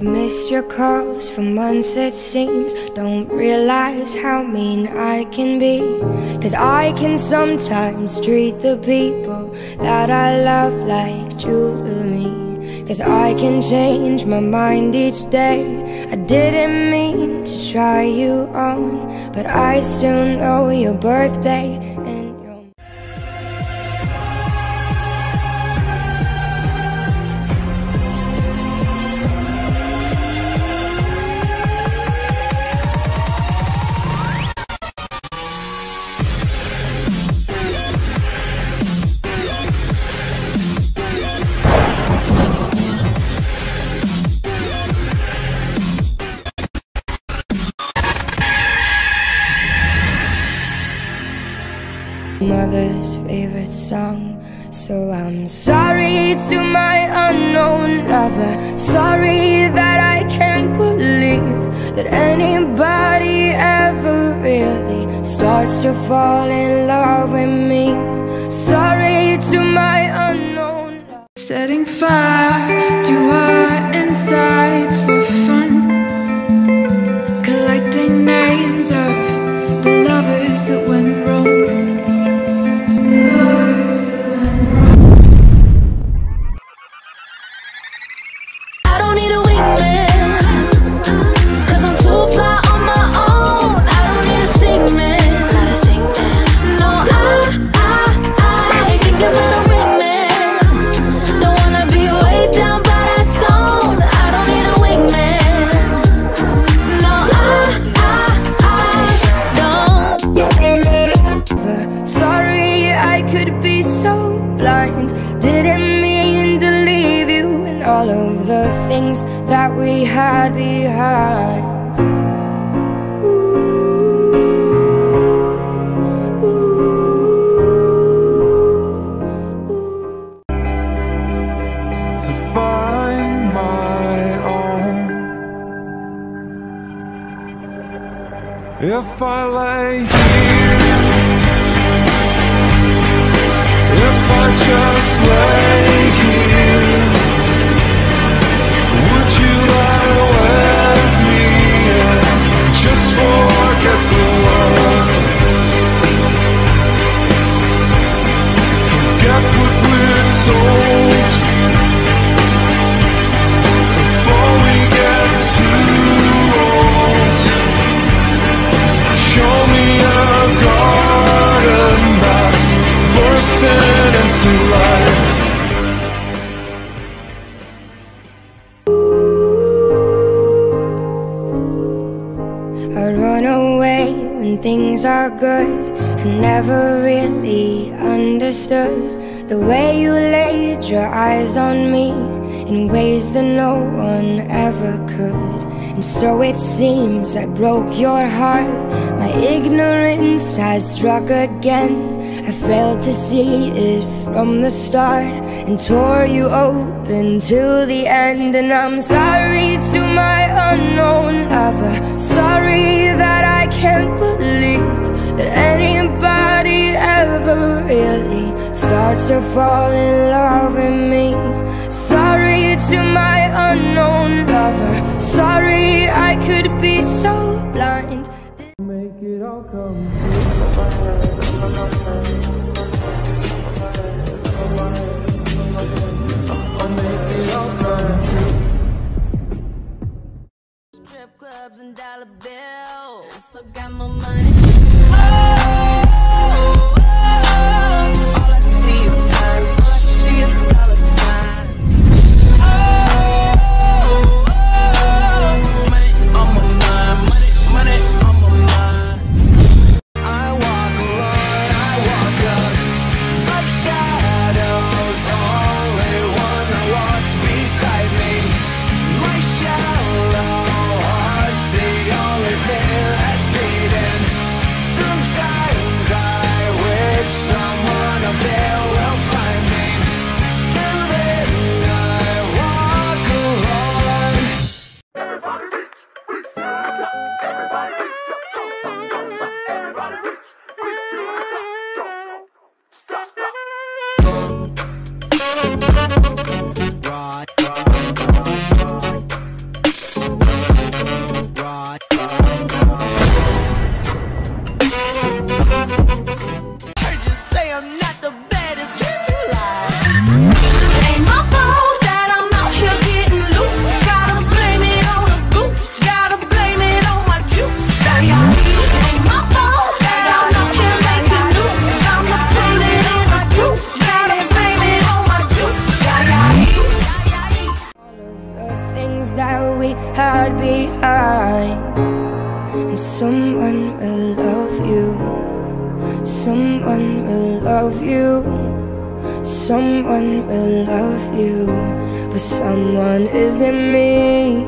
I've missed your calls for months it seems. Don't realize how mean I can be. Cause I can sometimes treat the people that I love like jewelry. Cause I can change my mind each day. I didn't mean to try you on But I still know your birthday mother's favorite song. So I'm sorry to my unknown lover. Sorry that I can't believe that anybody ever really starts to fall in love with me. Sorry to my unknown lover. Setting fire to blind. Didn't mean to leave you and all of the things that we had behind. If I lay I run away when things are good. I never really understood the way you laid your eyes on me in ways that no one ever could. And so it seems I broke your heart. My ignorance has struck again. I failed to see it from the start and tore you open till the end. And I'm sorry to my unknown lover. Sorry that I can't believe that anybody ever really starts to fall in love with me. Could be so blind. Make it all come make it all come. Strip clubs and dollar bills. Still got my money. And someone will love you. Someone will love you. Someone will love you. But someone isn't me.